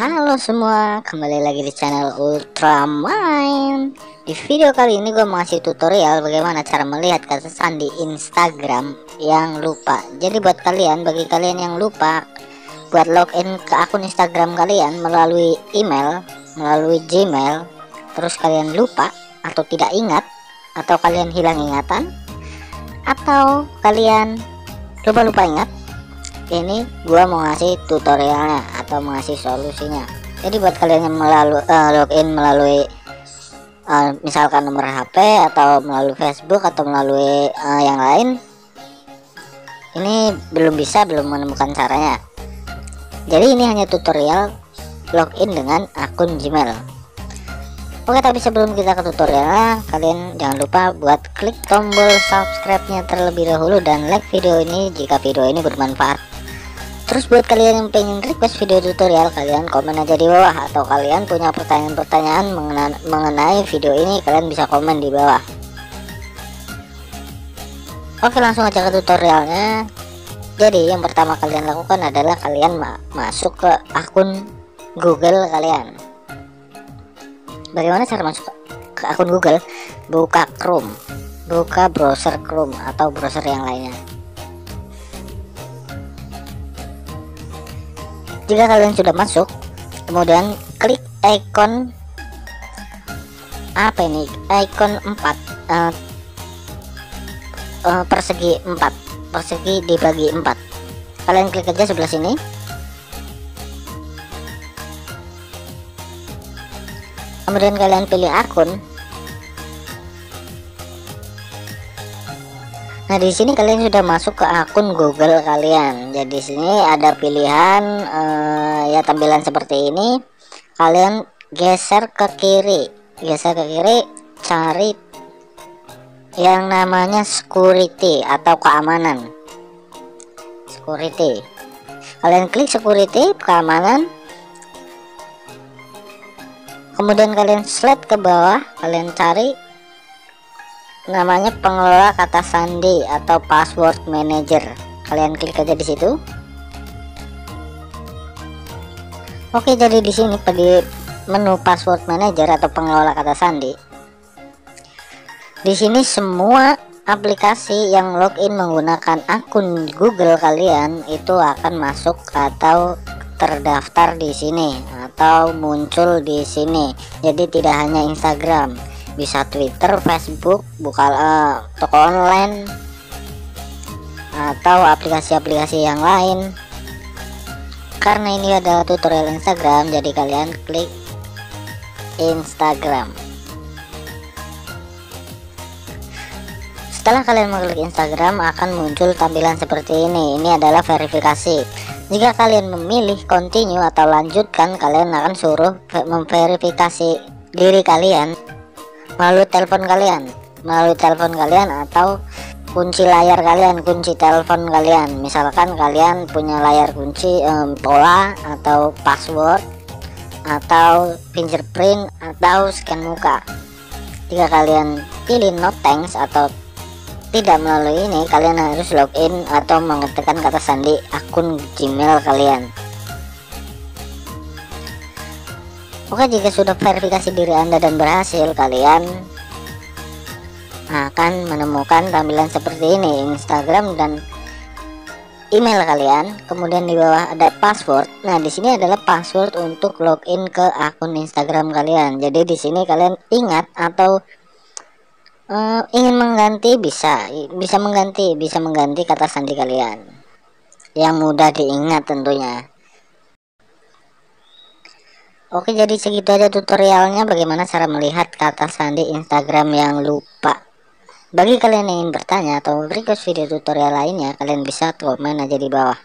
Halo semua, kembali lagi di channel Ultramain Di video kali ini gue mau ngasih tutorial bagaimana cara melihat kata sandi Instagram yang lupa. Jadi buat kalian, bagi kalian yang lupa Buat login ke akun Instagram kalian melalui email, melalui Gmail Terus kalian lupa atau tidak ingat Atau kalian hilang ingatan Atau kalian lupa-lupa ingat ini gua mau ngasih tutorialnya atau mau ngasih solusinya jadi buat kalian yang melalui uh, login melalui uh, misalkan nomor HP atau melalui Facebook atau melalui uh, yang lain ini belum bisa belum menemukan caranya. Jadi ini hanya tutorial login dengan akun Gmail. Oke tapi sebelum kita ke tutorialnya kalian jangan lupa buat klik tombol subscribe nya terlebih dahulu dan like video ini jika video ini bermanfaat Terus buat kalian yang pengen request video tutorial kalian komen aja di bawah atau kalian punya pertanyaan-pertanyaan mengenai, video ini kalian bisa komen di bawah. Oke langsung aja ke tutorialnya. Jadi yang pertama kalian lakukan adalah kalian ma masuk ke akun Google kalian. Bagaimana cara masuk ke akun Google? Buka Chrome, buka browser Chrome atau browser yang lainnya. Jika kalian sudah masuk kemudian klik icon apa ini? Icon 4 uh, uh, persegi 4 persegi dibagi 4 kalian klik aja sebelah sini. Kemudian kalian pilih akun Nah, di sini kalian sudah masuk ke akun Google kalian. Jadi sini ada pilihan uh, ya tampilan seperti ini. Kalian geser ke kiri. Geser ke kiri, cari yang namanya security atau keamanan. Security. Kalian klik security, keamanan. Kemudian kalian slide ke bawah, kalian cari namanya pengelola kata sandi atau password manager. Kalian klik aja di situ. Oke jadi di sini di menu password manager atau pengelola kata sandi. Di sini semua aplikasi yang login menggunakan akun Google kalian itu akan masuk atau terdaftar di sini atau muncul di sini. Jadi tidak hanya Instagram bisa Twitter, Facebook, buka uh, toko online atau aplikasi-aplikasi yang lain. Karena ini adalah tutorial Instagram, jadi kalian klik Instagram. Setelah kalian mengklik Instagram akan muncul tampilan seperti ini. Ini adalah verifikasi. Jika kalian memilih continue atau lanjutkan, kalian akan suruh memverifikasi diri kalian melalui telepon kalian. Melalui telepon kalian atau kunci layar kalian kunci telepon kalian. Misalkan kalian punya layar kunci um, pola atau password atau fingerprint atau scan muka. Jika kalian pilih no thanks atau tidak melalui ini kalian harus login atau mengetikkan kata sandi akun gmail kalian Oke jika sudah verifikasi diri anda dan berhasil kalian akan menemukan tampilan seperti ini Instagram dan email kalian. Kemudian di bawah ada password. Nah di sini adalah password untuk login ke akun Instagram kalian. Jadi di sini kalian ingat atau uh, ingin mengganti bisa. Bisa mengganti bisa mengganti kata sandi kalian. Yang mudah diingat tentunya Oke jadi segitu aja tutorialnya. Bagaimana cara melihat kata sandi Instagram yang lupa? Bagi kalian yang ingin bertanya atau request video tutorial lainnya kalian bisa komen aja di bawah